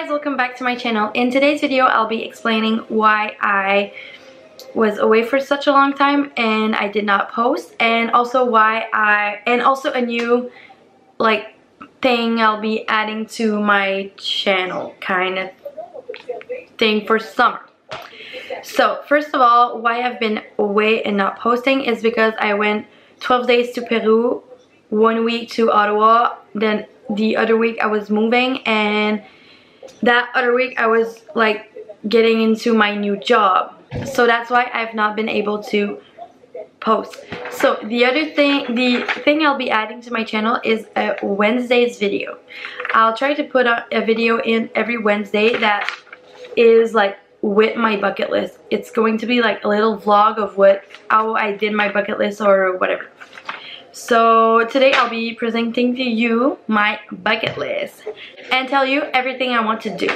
guys, welcome back to my channel. In today's video, I'll be explaining why I was away for such a long time and I did not post and also why I, and also a new like thing I'll be adding to my channel kind of thing for summer. So first of all, why I've been away and not posting is because I went 12 days to Peru, one week to Ottawa, then the other week I was moving and that other week I was like getting into my new job. So that's why I've not been able to post. So the other thing, the thing I'll be adding to my channel is a Wednesday's video. I'll try to put a video in every Wednesday that is like with my bucket list. It's going to be like a little vlog of what how I did my bucket list or whatever. So today I'll be presenting to you my bucket list and tell you everything I want to do.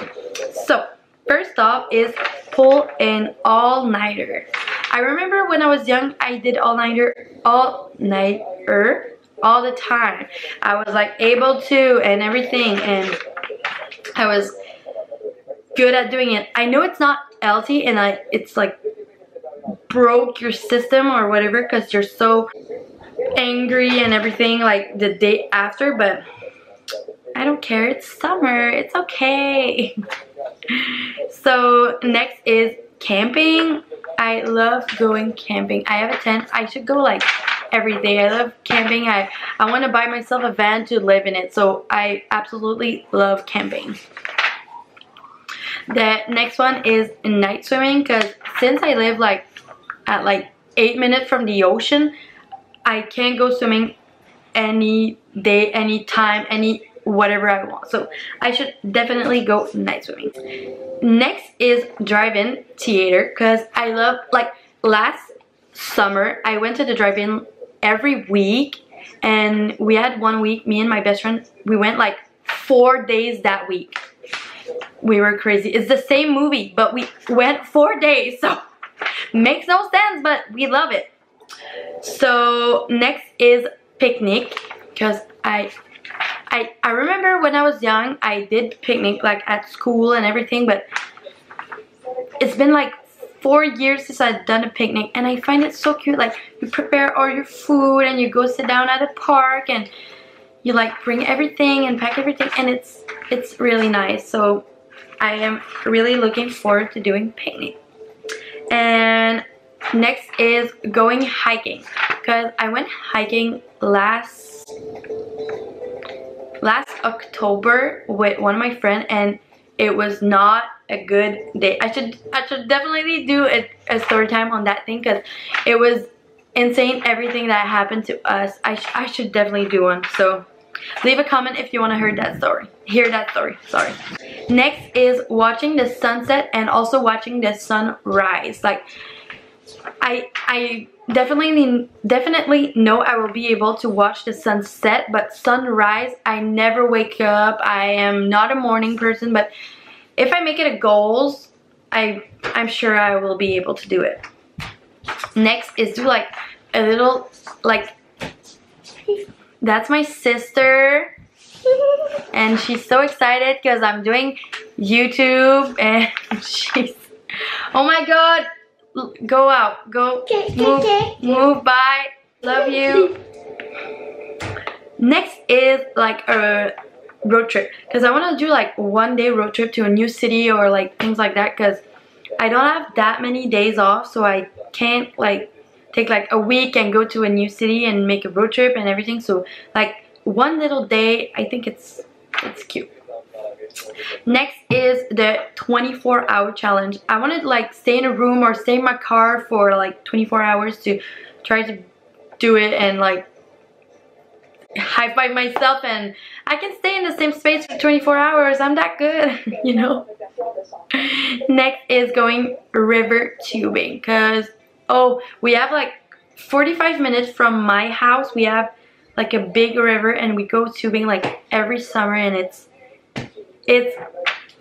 So first off is pull an all-nighter. I remember when I was young I did all-nighter all-nighter all the time. I was like able to and everything and I was good at doing it. I know it's not healthy and I it's like broke your system or whatever because you're so angry and everything like the day after but I don't care. It's summer. It's okay. So next is camping. I love going camping. I have a tent. I should go like every day. I love camping. I I want to buy myself a van to live in it. So I absolutely love camping. The next one is night swimming because since I live like at like eight minutes from the ocean I can go swimming any day, any time, any whatever I want. So I should definitely go night swimming. Next is drive-in theater because I love, like last summer, I went to the drive-in every week and we had one week, me and my best friend, we went like four days that week. We were crazy. It's the same movie, but we went four days, so makes no sense, but we love it. So next is picnic because I I I remember when I was young I did picnic like at school and everything but it's been like four years since I've done a picnic and I find it so cute like you prepare all your food and you go sit down at a park and you like bring everything and pack everything and it's it's really nice. So I am really looking forward to doing picnic. And Next is going hiking because I went hiking last last October with one of my friends and it was not a good day. I should I should definitely do a, a story time on that thing because it was insane everything that happened to us. I, sh I should definitely do one. So leave a comment if you want to hear that story. Hear that story. Sorry. Next is watching the sunset and also watching the sunrise. Like I I definitely definitely know I will be able to watch the sunset but sunrise I never wake up. I am not a morning person but if I make it a goals I I'm sure I will be able to do it. Next is do like a little like that's my sister. And she's so excited because I'm doing YouTube and she's oh my god Go out. Go. Move. Move by. Love you. Next is like a road trip. Because I want to do like one day road trip to a new city or like things like that. Because I don't have that many days off. So I can't like take like a week and go to a new city and make a road trip and everything. So like one little day, I think it's it's cute. Next is the 24 hour challenge. I want to like stay in a room or stay in my car for like 24 hours to try to do it and like high five myself and I can stay in the same space for 24 hours. I'm that good, you know. Next is going river tubing because oh we have like 45 minutes from my house. We have like a big river and we go tubing like every summer and it's it's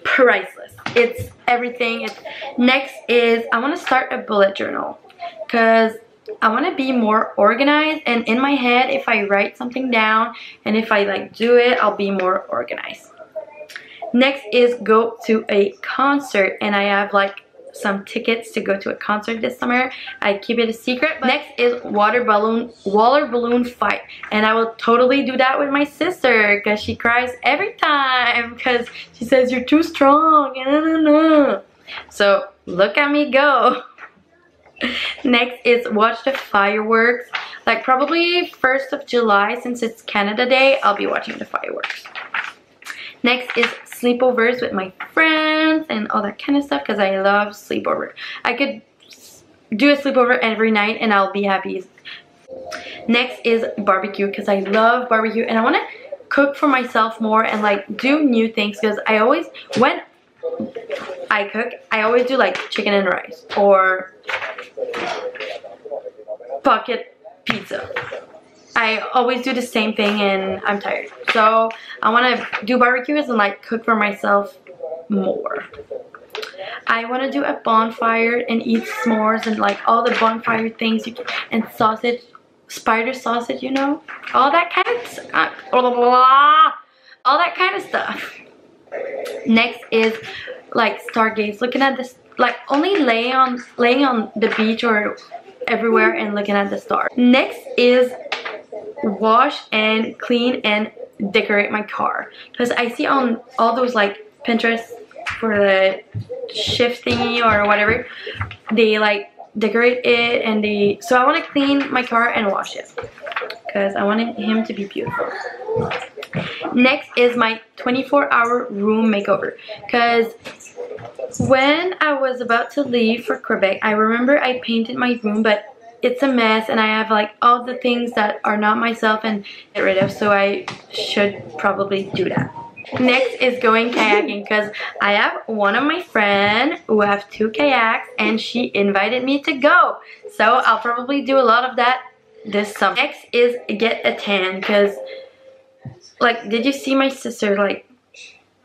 priceless. It's everything. It's Next is I want to start a bullet journal because I want to be more organized and in my head if I write something down and if I like do it I'll be more organized. Next is go to a concert and I have like some tickets to go to a concert this summer. I keep it a secret. Next is water balloon water balloon fight and I will totally do that with my sister because she cries every time because she says you're too strong. So look at me go. Next is watch the fireworks. Like probably 1st of July since it's Canada Day, I'll be watching the fireworks. Next is sleepovers with my friends and all that kind of stuff because I love sleepover. I could do a sleepover every night and I'll be happy. Next is barbecue because I love barbecue and I want to cook for myself more and like do new things because I always, when I cook, I always do like chicken and rice or bucket pizza. I always do the same thing and I'm tired. So I want to do barbecues and like cook for myself more. I want to do a bonfire and eat s'mores and like all the bonfire things you can, and sausage, spider sausage, you know? All that kind of uh, blah, blah, blah, all that kind of stuff. Next is like stargaze, looking at this, like only laying on laying on the beach or everywhere and looking at the stars. Next is wash and clean and decorate my car. Because I see on all those like Pinterest for the shift thingy or whatever they like decorate it and they so I want to clean my car and wash it because I wanted him to be beautiful. Next is my 24 hour room makeover because when I was about to leave for Quebec I remember I painted my room but it's a mess and I have like all the things that are not myself and get rid of so I should probably do that. Next is going kayaking because I have one of my friends who have two kayaks and she invited me to go. So I'll probably do a lot of that this summer. Next is get a tan because like did you see my sister like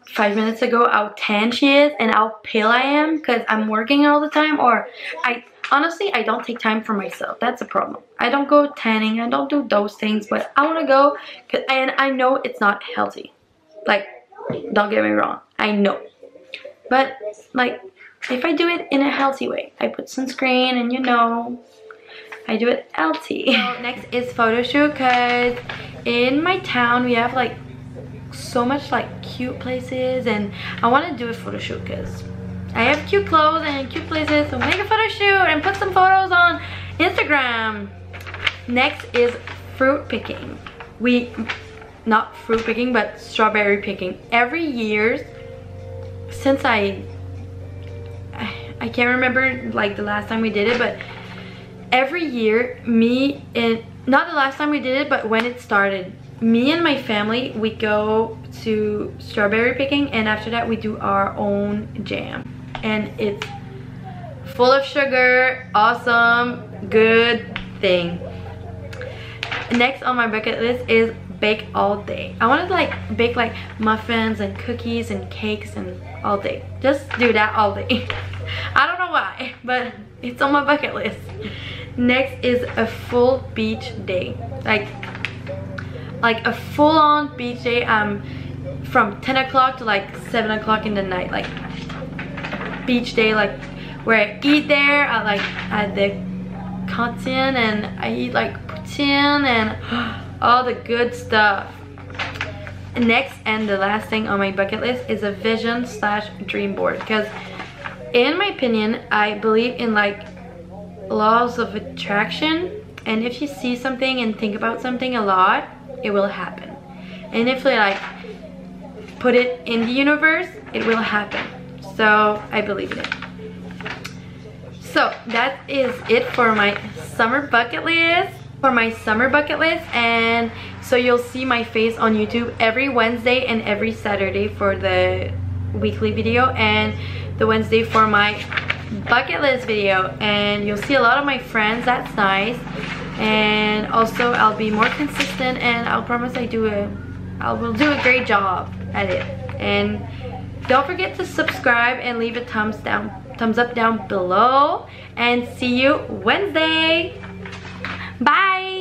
five minutes ago how tan she is and how pale I am because I'm working all the time or I honestly I don't take time for myself. That's a problem. I don't go tanning. I don't do those things but I want to go and I know it's not healthy. Like don't get me wrong. I know. But like if I do it in a healthy way I put sunscreen and you know I do it healthy. Next is photo shoot because in my town we have like so much like cute places and I want to do a photo shoot because I have cute clothes and cute places, so make a photo shoot and put some photos on Instagram. Next is fruit picking. We, not fruit picking, but strawberry picking. Every year, since I, I can't remember like the last time we did it, but every year, me and, not the last time we did it, but when it started, me and my family, we go to strawberry picking and after that we do our own jam and it's full of sugar awesome good thing. Next on my bucket list is bake all day. I want to like bake like muffins and cookies and cakes and all day. Just do that all day. I don't know why but it's on my bucket list. Next is a full beach day. Like like a full-on beach day um from 10 o'clock to like 7 o'clock in the night. Like beach day like where I eat there I like at the cotton and I eat like poutine and all the good stuff. Next and the last thing on my bucket list is a vision slash dream board because in my opinion I believe in like laws of attraction and if you see something and think about something a lot it will happen. And if you like put it in the universe it will happen so I believe in it. So that is it for my summer bucket list. For my summer bucket list and so you'll see my face on YouTube every Wednesday and every Saturday for the weekly video and the Wednesday for my bucket list video and you'll see a lot of my friends that's nice and also I'll be more consistent and I'll promise I do a I will do a great job at it and don't forget to subscribe and leave a thumbs down, thumbs up down below. And see you Wednesday. Bye.